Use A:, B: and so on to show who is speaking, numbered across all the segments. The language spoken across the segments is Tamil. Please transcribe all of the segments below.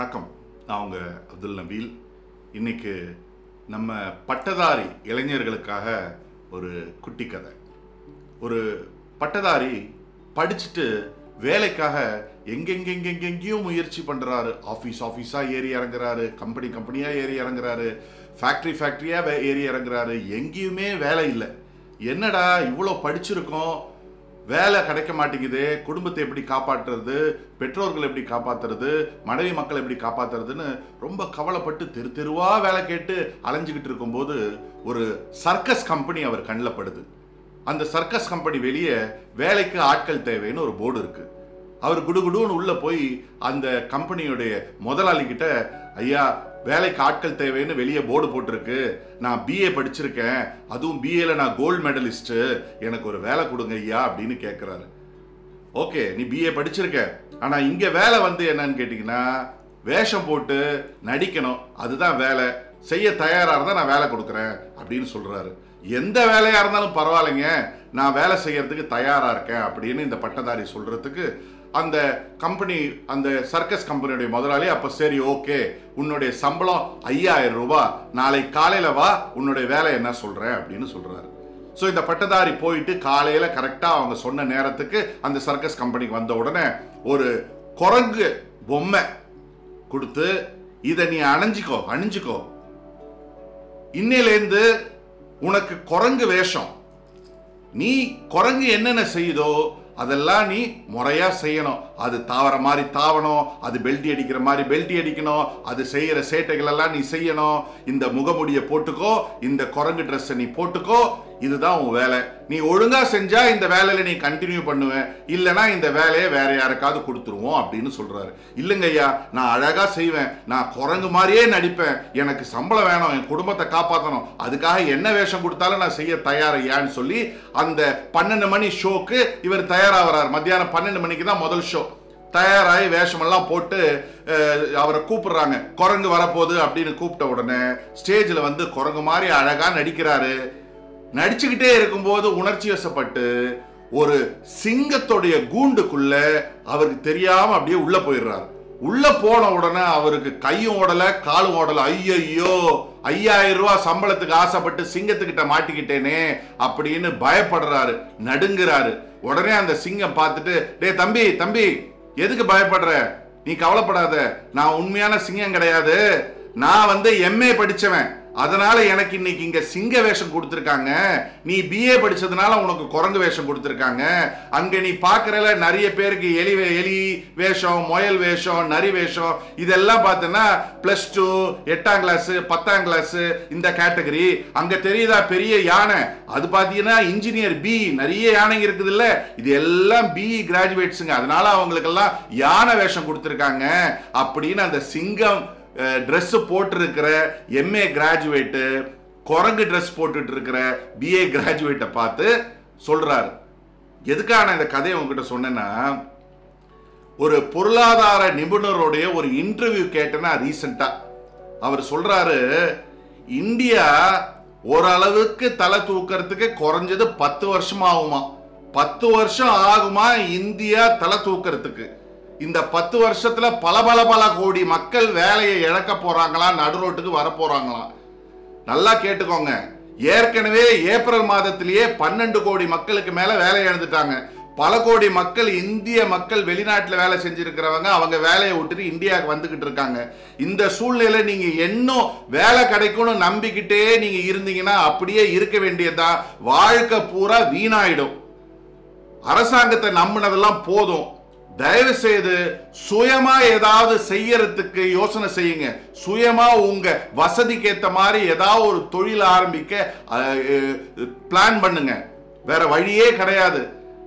A: வணக்கம். நான் உங்கள் அப்துல் நபீல். இன்றைக்கு நம்ம பட்டதாரி இளைஞர்களுக்காக ஒரு குட்டி கதை. ஒரு பட்டதாரி படிச்சுட்டு வேலைக்காக எங்கெங்கெங்கெங்கெங்கேயோ முயற்சி பண்ணுறாரு ஆஃபீஸ் ஆஃபீஸாக ஏறி இறங்குறாரு. கம்பெனி கம்பெனியாக ஏறி இறங்குறாரு. ஃபேக்ட்ரி ஃபேக்ட்ரியாக ஏறி இறங்குறாரு. எங்கேயுமே வேலை இல்லை. என்னடா இவ்வளோ படிச்சிருக்கோம்? வேலை கிடைக்க மாட்டேங்குது குடும்பத்தை எப்படி காப்பாற்றுறது பெற்றோர்கள் எப்படி காப்பாத்துறது மனைவி மக்களை எப்படி காப்பாத்துறதுன்னு ரொம்ப கவலைப்பட்டு தெரு தெருவாக வேலை கேட்டு அலைஞ்சுக்கிட்டு இருக்கும்போது ஒரு சர்க்கஸ் கம்பெனி அவர் கண்ணில் படுது. அந்த சர்க்கஸ் கம்பெனி வெளியே வேலைக்கு ஆட்கள் தேவைன்னு ஒரு போர்டு இருக்குது அவர் குடுகுடுன்னு உள்ளே போய் அந்த கம்பெனியுடைய முதலாளிகிட்ட ஐயா வேலைக்கு ஆட்கள் தேவைன்னு வெளியே போர்டு போட்டிருக்கு. நான் பிஏ படிச்சிருக்கேன். அதுவும் பிஏல நான் கோல்டு மெடலிஸ்ட்டு எனக்கு ஒரு வேலை கொடுங்க ஐயா அப்படின்னு கேட்குறாரு ஓகே நீ பிஏ படிச்சிருக்க. ஆனால் இங்கே வேலை வந்து என்னன்னு கேட்டிங்கன்னா வேஷம் போட்டு நடிக்கணும். அதுதான் வேலை. செய்ய தயாராக இருந்தால் நான் வேலை கொடுக்குறேன் அப்படின்னு சொல்கிறாரு எந்த வேலையாக இருந்தாலும் பரவாயில்லைங்க. நான் வேலை செய்கிறதுக்கு தயாராக இருக்கேன் அப்படின்னு இந்த பட்டதாரி சொல்கிறதுக்கு அந்த கம்பெனி அந்த சர்க்கஸ் கம்பெனியுடைய முதலாளி அப்போ சரி ஓகே உன்னுடைய சம்பளம் ஐயாயிரம் ரூபாய். நாளை காலையில் வா உன்னுடைய வேலை என்ன சொல்கிறேன் அப்படின்னு சொல்கிறாரு ஸோ இந்த பட்டதாரி போயிட்டு காலையில் கரெக்டாக அவங்க சொன்ன நேரத்துக்கு அந்த சர்க்கஸ் கம்பெனிக்கு வந்த உடனே ஒரு குரங்கு பொம்மை கொடுத்து இதை நீ அணிஞ்சிக்கோ அணிஞ்சிக்கோ. இன்னிலேருந்து உனக்கு குரங்கு வேஷம். நீ குரங்கு என்னென்ன செய்யுதோ அதெல்லாம் நீ முறையாக செய்யணும். அது தாவர மாதிரி தாவணும் அது பெல்ட்டி அடிக்கிற மாதிரி பெல்ட்டி அடிக்கணும் அது செய்கிற சேட்டைகள் எல்லாம் நீ செய்யணும். இந்த முகமுடியை போட்டுக்கோ இந்த குரங்கு ட்ரெஸ்ஸை நீ போட்டுக்கோ இதுதான் உன் வேலை. நீ ஒழுங்கா செஞ்சா இந்த வேலையில நீ கண்டினியூ பண்ணுவ. இல்லைனா இந்த வேலையை வேற யாருக்காவது கொடுத்துருவோம் அப்படின்னு சொல்றாரு. இல்லைங்க ஐயா நான் அழகா செய்வேன். நான் குரங்கு மாதிரியே நடிப்பேன். எனக்கு சம்பளம் வேணும். என் குடும்பத்தை காப்பாற்றணும் அதுக்காக என்ன வேஷம் கொடுத்தாலும் நான் செய்ய தயார் ஐயான்னு சொல்லி அந்த பன்னெண்டு மணி ஷோக்கு இவர் தயாராகிறார். மத்தியானம் பன்னெண்டு மணிக்கு தான் முதல் ஷோ தயாராகி வேஷமெல்லாம் போட்டு அவரை கூப்பிடுறாங்க. குரங்கு வரப்போகுது அப்படின்னு கூப்பிட்ட உடனே ஸ்டேஜில் வந்து குரங்கு மாதிரி அழகாக நடிக்கிறாரு. நடிச்சுக்கிட்டே இருக்கும்போது உணர்ச்சி வசப்பட்டு ஒரு சிங்கத்துடைய கூண்டுக்குள்ள அவருக்கு தெரியாம அப்படியே உள்ள போயிடுறாரு. உள்ள போன உடனே அவருக்கு கையும் ஓடல காலும் ஓடல. ஐயையோ ஐயாயிரம் ரூபாய் சம்பளத்துக்கு ஆசைப்பட்டு சிங்கத்துக்கிட்ட மாட்டிக்கிட்டேனே அப்படின்னு பயப்படுறாரு நடுங்கிறாரு. உடனே அந்த சிங்கம் பார்த்துட்டு டேய் தம்பி தம்பி எதுக்கு பயப்படுற? நீ கவலைப்படாத. நான் உண்மையான சிங்கம் கிடையாது. நான் வந்து எம்ஏ படிச்சவன். அதனால எனக்கு இன்னைக்கு இங்க சிங்க வேஷம் கொடுத்துருக்காங்க. நீ பிஏ படிச்சதுனால உனக்கு குரங்கு வேஷம் கொடுத்துருக்காங்க. அங்க நீ பாக்குறல நிறைய பேருக்கு எலி வே- எலி வேஷம் முயல் வேஷம் நரி வேஷம் இதெல்லாம் பார்த்தோன்னா பிளஸ் டூ எட்டாம் கிளாஸ் பத்தாம் கிளாஸ் இந்த கேட்டகரி அங்க தெரியுதா பெரிய யானை? அது பாத்தீங்கன்னா இன்ஜினியர் பி நிறைய யானைங்க இருக்குது இல்ல இது எல்லாம் பி கிராஜுவேட்ஸுங்க அதனால அவங்களுக்கெல்லாம் யானை வேஷம் கொடுத்துருக்காங்க. அப்படின்னு அந்த சிங்கம் ட்ரெஸ்ஸு போட்டிருக்கிற எம்ஏ கிராஜுவேட்டு குரங்கு ட்ரெஸ் போட்டுட்டு இருக்கிற பிஏ கிராஜுவேட்டை பார்த்து சொல்கிறாரு எதுக்காக நான் இந்த கதையை உங்ககிட்ட சொன்னேன்னா ஒரு பொருளாதார நிபுணருடைய ஒரு இன்டர்வியூ கேட்டேன்னா ரீசெண்டா அவர் சொல்கிறாரு இந்தியா ஓரளவுக்கு தலை தூக்கிறதுக்கு குறைஞ்சது பத்து வருஷம் ஆகுமா பத்து வருஷம் ஆகுமா இந்தியா தலை தூக்கிறதுக்கு? இந்த பத்து வருஷத்துல பல பல பல கோடி மக்கள் வேலையை இழக்க போறாங்களா நடுரோட்டுக்கு வர நல்லா கேட்டுக்கோங்க. ஏற்கனவே ஏப்ரல் மாதத்திலேயே பன்னெண்டு கோடி மக்களுக்கு மேல வேலை இழந்துட்டாங்க. பல கோடி மக்கள் இந்திய மக்கள் வெளிநாட்டில் வேலை செஞ்சிருக்கிறவங்க அவங்க வேலையை விட்டுட்டு இந்தியாவுக்கு வந்துகிட்டு இருக்காங்க. இந்த சூழ்நிலை நீங்க இன்னும் வேலை கிடைக்கும்னு நம்பிக்கிட்டே நீங்க இருந்தீங்கன்னா அப்படியே இருக்க வேண்டியதுதான். வாழ்க்கை பூரா வீணாயிடும். அரசாங்கத்தை நம்பினதெல்லாம் போதும். தயவு செய்து சுயமா ஏதாவது செய்யறதுக்கு யோசனை செய்யுங்க. சுயமா உங்க வசதிக்கு ஏத்த மாதிரி ஏதாவது ஒரு தொழில் ஆரம்பிக்க பிளான் பண்ணுங்க. வேற வழியே கிடையாது.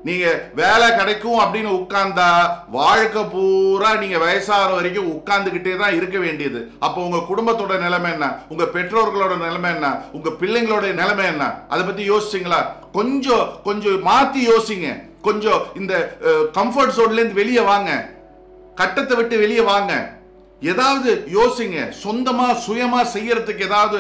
A: நீங்க வேலை கிடைக்கும் அப்படின்னு உட்கார்ந்தா வாழ்க்கை பூரா நீங்க வயசாகிற வரைக்கும் உட்கார்ந்துக்கிட்டே தான் இருக்க வேண்டியது. அப்போ உங்க குடும்பத்தோட நிலைமை என்ன? உங்க பெற்றோர்களோட நிலைமை என்ன? உங்க பிள்ளைங்களோட நிலைமை என்ன? அதை பத்தி யோசிச்சிங்களா? கொஞ்சம் கொஞ்சம் மாத்தி யோசிங்க. கொஞ்சம் இந்த கம்ஃபர்ட் ஜோன்லேருந்து வெளியே வாங்க. கட்டத்தை விட்டு வெளியே வாங்க. ஏதாவது யோசிங்க. சொந்தமா சுயமா செய்யறதுக்கு ஏதாவது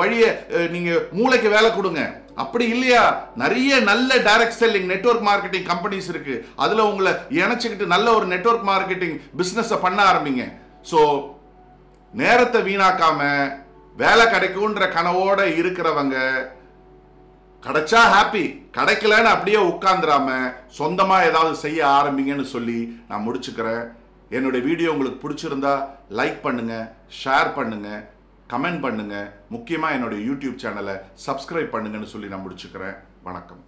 A: வழியை நீங்கள் நீங்க மூளைக்கு வேலை கொடுங்க. அப்படி இல்லையா? நிறைய நல்ல direct selling network marketing companies இருக்கு. அதுல உங்களை இணைச்சிக்கிட்டு நல்ல ஒரு நெட்வொர்க் மார்க்கெட்டிங் பிஸ்னஸை பண்ண ஆரம்பிங்க. ஸோ நேரத்தை வீணாக்காம வேலை கிடைக்கும்ன்ற கனவோட இருக்கிறவங்க கிடைச்சா ஹாப்பி கிடைக்கலன்னு அப்படியே உட்காந்துராம சொந்தமாக ஏதாவது செய்ய ஆரம்பிங்கன்னு சொல்லி நான் முடிச்சுக்கிறேன். என்னுடைய வீடியோ உங்களுக்கு பிடிச்சிருந்தா லைக் பண்ணுங்கள் ஷேர் பண்ணுங்கள் கமெண்ட் பண்ணுங்கள் முக்கியமாக என்னுடைய யூடியூப் சேனலை சப்ஸ்கிரைப் பண்ணுங்கன்னு சொல்லி நான் முடிச்சுக்கிறேன். வணக்கம்.